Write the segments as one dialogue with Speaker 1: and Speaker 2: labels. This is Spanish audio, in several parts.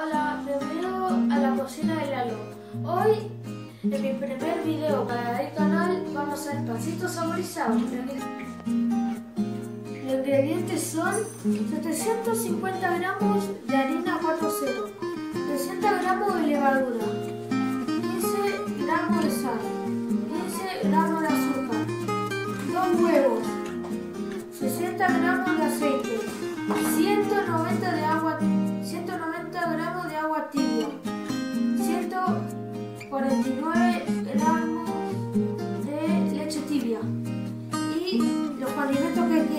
Speaker 1: Hola, bienvenido a la cocina de Lalo. Hoy, en mi primer video para el canal, vamos a hacer pancitos saborizados. Los ingredientes son 750 gramos de harina 4.0, 300 gramos de levadura, 15 gramos de sal,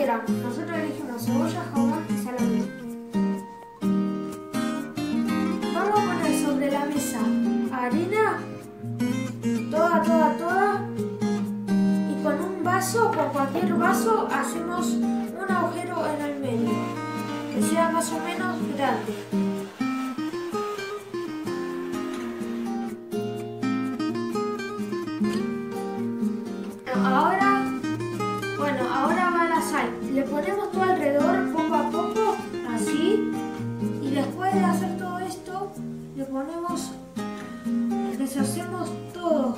Speaker 1: Nosotros elegimos cebolla, jamón y salami. Vamos a poner sobre la mesa harina, toda, toda, toda, y con un vaso, con cualquier vaso, hacemos un agujero en el medio, que sea más o menos grande. Ahora, bueno, ahora Le ponemos todo alrededor, poco a poco, así. Y después de hacer todo esto, le ponemos, deshacemos todo.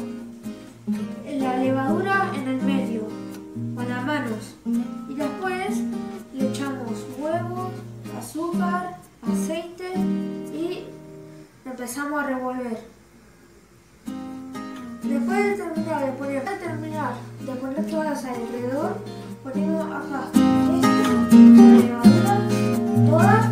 Speaker 1: La levadura en el medio, con las manos. Y después le echamos huevos, azúcar, aceite y empezamos a revolver. Después de terminar de poner, de terminar de poner toda la sal alrededor, ponemos acá esto, la levadura,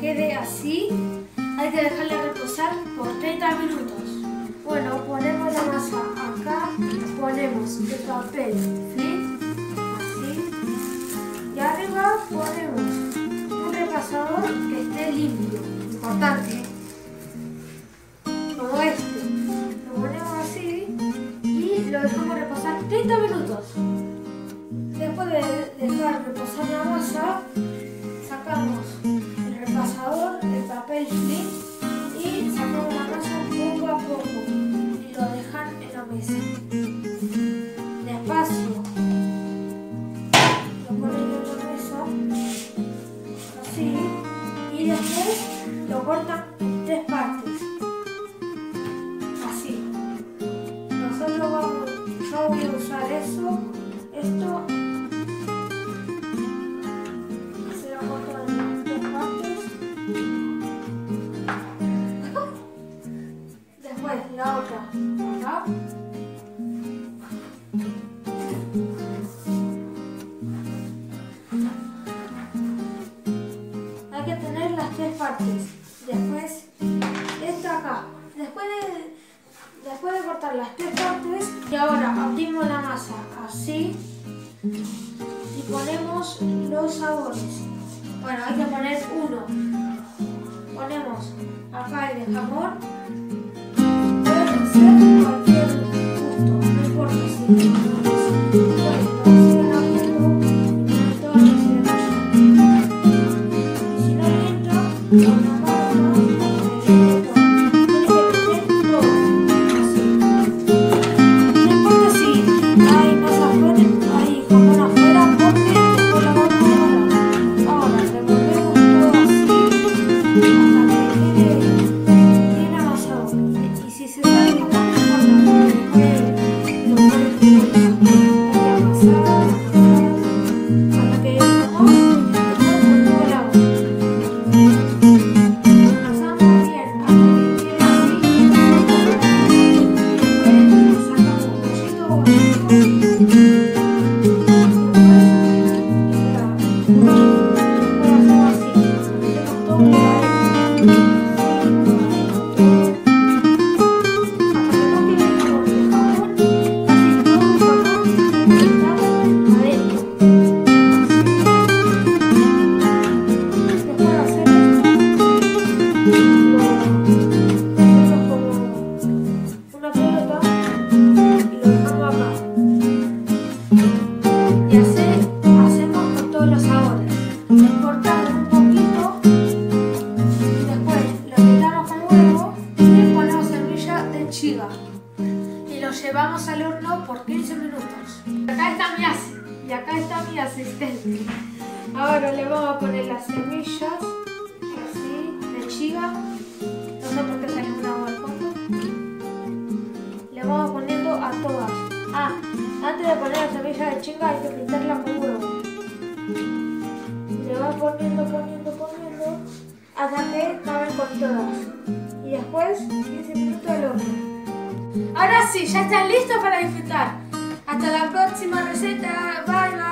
Speaker 1: quede así, hay que dejarla reposar por 30 minutos. Bueno, ponemos la masa acá, ponemos el papel así, y arriba ponemos un repasador que esté limpio, importante, como este. Lo ponemos así y lo dejamos reposar 30 minutos. Después de dejar reposar la masa, esto se lo corto en tres partes. Después la otra acá. Hay que tener las tres partes. Después esta acá. Después de, Después de cortar las tres partes, y ahora abrimos la masa así y ponemos los sabores. Bueno, hay que poner uno. Ponemos acá el de jamón. Pueden ser cualquier gusto, no importa si. Thank you. Thank you. vamos al horno por 15 minutos. Acá está mi y acá está mi asistente. Ahora le vamos a poner las semillas, así, de chiva. No sé por qué sale una agua. Le vamos poniendo a todas. Ah, antes de poner las semillas de chinga hay que pintarla con huevo. Le vas poniendo, poniendo, poniendo, hasta que caben con todas. Y después 15 minutos al horno. Ahora sí, ya están listos para disfrutar. Hasta la próxima receta. Bye.